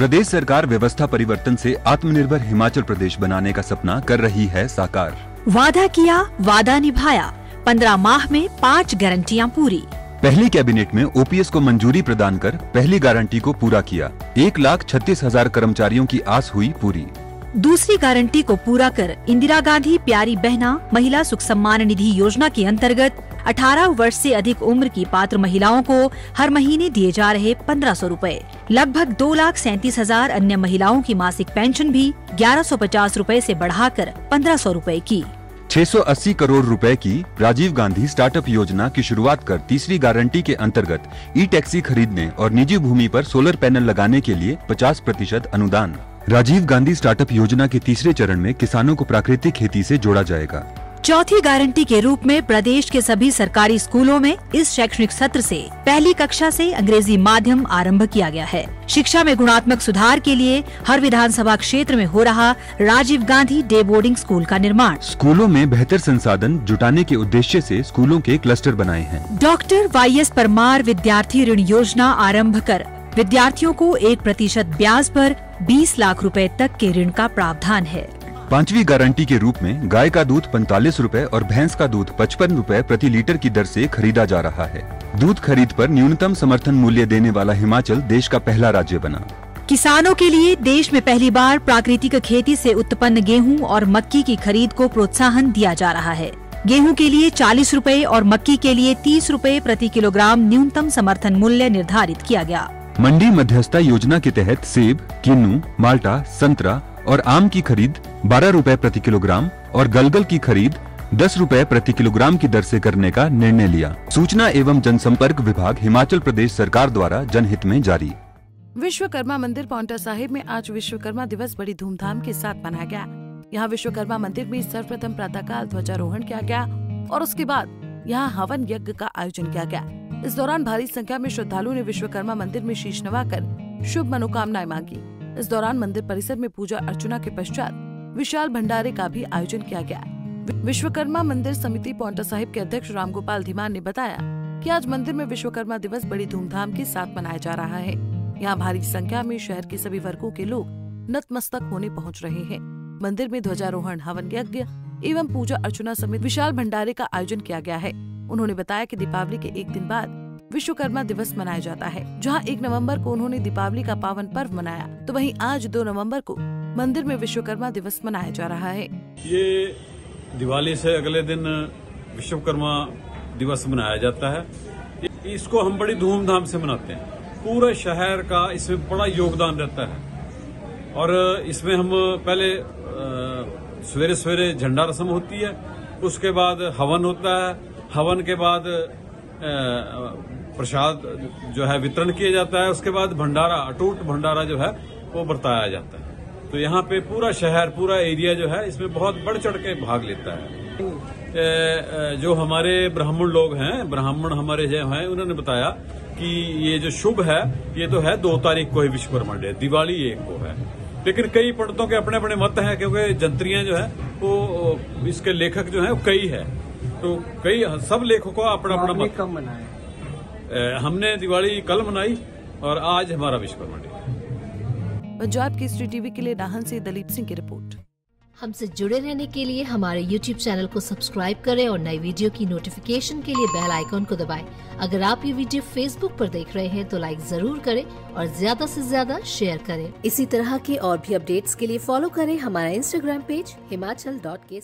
प्रदेश सरकार व्यवस्था परिवर्तन से आत्मनिर्भर हिमाचल प्रदेश बनाने का सपना कर रही है साकार। वादा किया वादा निभाया। पंद्रह माह में पाँच गारंटियाँ पूरी। पहली कैबिनेट में ओपीएस को मंजूरी प्रदान कर पहली गारंटी को पूरा किया। एक लाख छत्तीस हज़ार कर्मचारियों की आस हुई पूरी। दूसरी गारंटी को पूरा कर इंदिरा गांधी प्यारी बहना महिला सुख सम्मान निधि योजना के अंतर्गत 18 वर्ष से अधिक उम्र की पात्र महिलाओं को हर महीने दिए जा रहे पंद्रह सौ रूपए। लगभग दो लाख सैंतीस हज़ार अन्य महिलाओं की मासिक पेंशन भी ग्यारह सौ पचास रूपए ऐसी बढ़ाकर पंद्रह सौ रूपए की। 680 करोड़ रुपए की राजीव गांधी स्टार्टअप योजना की शुरुआत कर तीसरी गारंटी के अंतर्गत ई टैक्सी खरीदने और निजी भूमि पर सोलर पैनल लगाने के लिए 50 प्रतिशत अनुदान। राजीव गांधी स्टार्टअप योजना के तीसरे चरण में किसानों को प्राकृतिक खेती से जोड़ा जाएगा। चौथी गारंटी के रूप में प्रदेश के सभी सरकारी स्कूलों में इस शैक्षणिक सत्र से पहली कक्षा से अंग्रेज़ी माध्यम आरंभ किया गया है। शिक्षा में गुणात्मक सुधार के लिए हर विधानसभा क्षेत्र में हो रहा Rajiv Gandhi day boarding school का निर्माण। स्कूलों में बेहतर संसाधन जुटाने के उद्देश्य से स्कूलों के क्लस्टर बनाए हैं। डॉक्टर वाई एस परमार विद्यार्थी ऋण योजना आरंभ कर विद्यार्थियों को एक प्रतिशत ब्याज पर 20 लाख रुपए तक के ऋण का प्रावधान है। पांचवी गारंटी के रूप में गाय का दूध पैंतालीस रूपए और भैंस का दूध पचपन रूपए प्रति लीटर की दर से खरीदा जा रहा है। दूध खरीद पर न्यूनतम समर्थन मूल्य देने वाला हिमाचल देश का पहला राज्य बना। किसानों के लिए देश में पहली बार प्राकृतिक खेती से उत्पन्न गेहूँ और मक्की की खरीद को प्रोत्साहन दिया जा रहा है। गेहूँ के लिए चालीस रूपए और मक्की के लिए तीस रूपए प्रति किलोग्राम न्यूनतम समर्थन मूल्य निर्धारित किया गया। मंडी मध्यस्थता योजना के तहत सेब किन्नू माल्टा संतरा और आम की खरीद बारह रूपए प्रति किलोग्राम और गलगल की खरीद दस रूपए प्रति किलोग्राम की दर से करने का निर्णय लिया। सूचना एवं जनसंपर्क विभाग हिमाचल प्रदेश सरकार द्वारा जनहित में जारी। विश्वकर्मा मंदिर पाउंटा साहिब में आज विश्वकर्मा दिवस बड़ी धूमधाम के साथ मनाया गया। यहाँ विश्वकर्मा मंदिर में सर्वप्रथम प्रातःकाल ध्वजारोहण किया गया और उसके बाद यहाँ हवन यज्ञ का आयोजन किया गया। इस दौरान भारी संख्या में श्रद्धालुओं ने विश्वकर्मा मंदिर में शीश नवाकर शुभ मनोकामनाएँ मांगी। इस दौरान मंदिर परिसर में पूजा अर्चना के पश्चात विशाल भंडारे का भी आयोजन किया गया। विश्वकर्मा मंदिर समिति पौंटा साहिब के अध्यक्ष रामगोपाल धीमान ने बताया कि आज मंदिर में विश्वकर्मा दिवस बड़ी धूमधाम के साथ मनाया जा रहा है। यहाँ भारी संख्या में शहर के सभी वर्गो के लोग नतमस्तक होने पहुँच रहे हैं। मंदिर में ध्वजारोहण हवन यज्ञ एवं पूजा अर्चना समेत विशाल भंडारे का आयोजन किया गया है। उन्होंने बताया कि दीपावली के एक दिन बाद विश्वकर्मा दिवस मनाया जाता है, जहाँ एक नवंबर को उन्होंने दीपावली का पावन पर्व मनाया। तो वहीं आज दो नवंबर को मंदिर में विश्वकर्मा दिवस मनाया जा रहा है। ये दिवाली से अगले दिन विश्वकर्मा दिवस मनाया जाता है। इसको हम बड़ी धूमधाम से मनाते हैं। पूरे शहर का इसमें बड़ा योगदान रहता है। और इसमें हम पहले सवेरे सवेरे झंडा रस्म होती है, उसके बाद हवन होता है। हवन के बाद प्रसाद जो है वितरण किया जाता है उसके बाद भंडारा अटूट भंडारा जो है वो बरताया जाता है। तो यहाँ पे पूरा शहर पूरा एरिया जो है इसमें बहुत बढ़ चढ़ के भाग लेता है। जो हमारे ब्राह्मण लोग हैं ब्राह्मण हमारे जो हैं उन्होंने बताया कि ये जो शुभ है ये तो है दो तारीख को ही विश्वकर्मा डे दिवाली एक को है। लेकिन कई पंडितों के अपने अपने मत हैं क्योंकि जंत्रियाँ जो है वो इसके लेखक जो है वो कई है। तो कई सब लेखकों का अपना अपना मत। कब मनाया? हमने दिवाली कल मनाई और आज हमारा विश्वकर्मा डे। पंजाब की स्ट्री टीवी के लिए नाहन से दलीप सिंह की रिपोर्ट। हमसे जुड़े रहने के लिए हमारे YouTube चैनल को सब्सक्राइब करें और नई वीडियो की नोटिफिकेशन के लिए बेल आइकॉन को दबाएँ। अगर आप ये वीडियो Facebook पर देख रहे हैं तो लाइक ज़रूर करें और ज़्यादा से ज़्यादा शेयर करें। इसी तरह के और भी अपडेट्स के लिए फॉलो करें हमारा इंस्टाग्राम पेज हिमाचल डॉट के